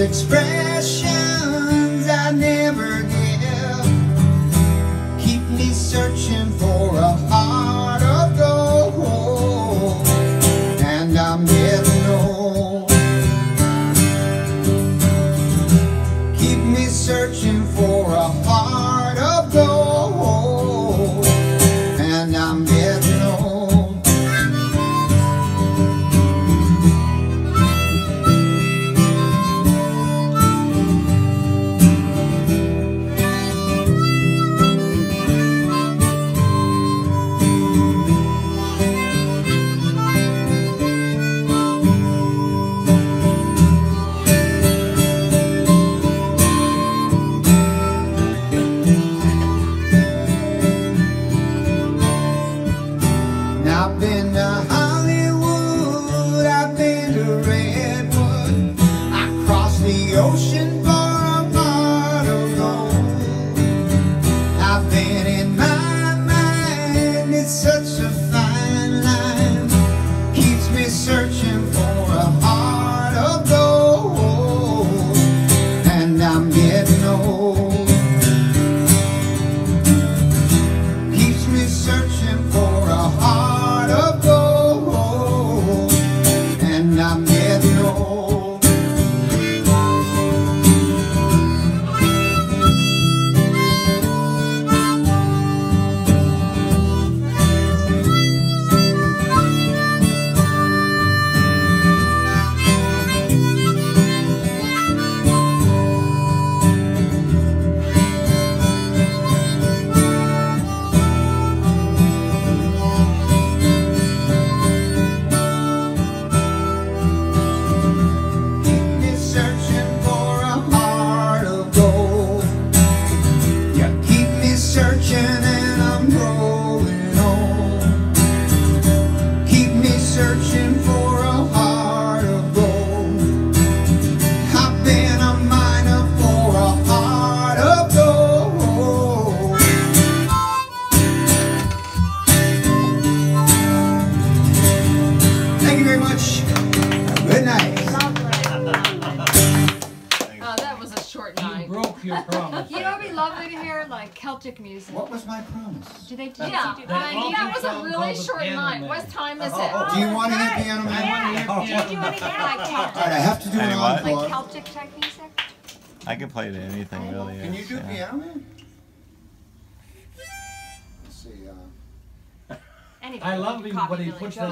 expressions I never give keep me searching for a heart of gold, and I'm getting old. Keep me searching for a heart I'm getting old. keeps me searching for a heart of gold, and I'm getting old. Broke your promise. You know, it'd be lovely to hear like Celtic music. What was my promise? Do they do Yeah, do I that? mean, that was a really short Piano night. What time is it? Do it? you want to hear Piano Man? Yeah. Oh, Do you want to get like All right, I have to do an Hey, what? encore. like Celtic type music? I can play to anything really. Can you do yeah. Piano Man? Let's see. Uh, Anybody I love can him copy when he Billy puts Joel.